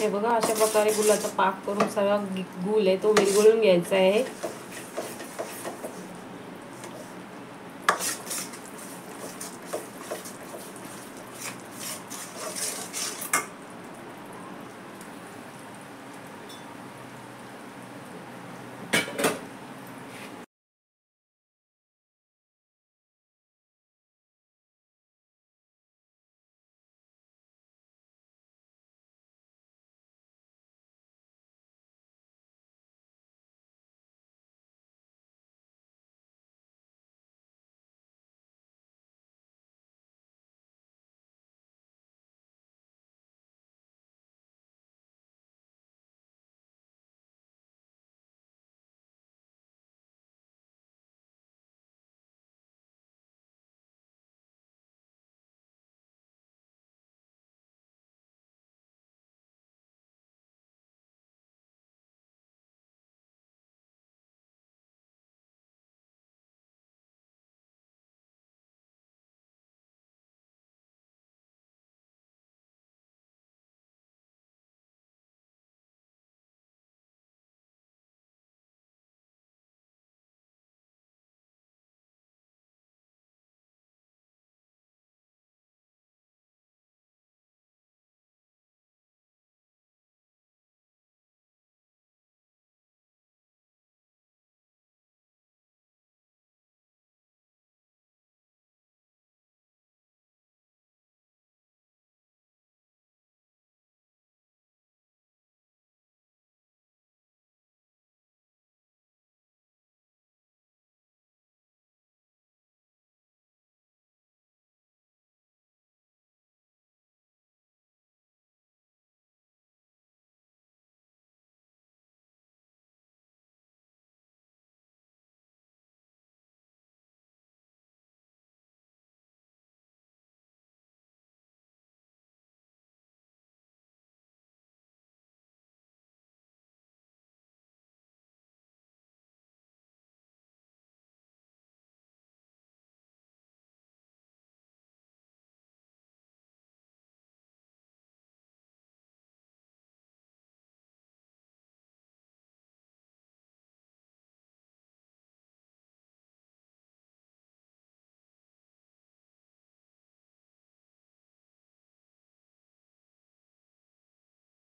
हे बघा अशा प्रकारे गुलाचा पाक करून सगळा गुल आहे तो विरघळून घ्यायचा आहे.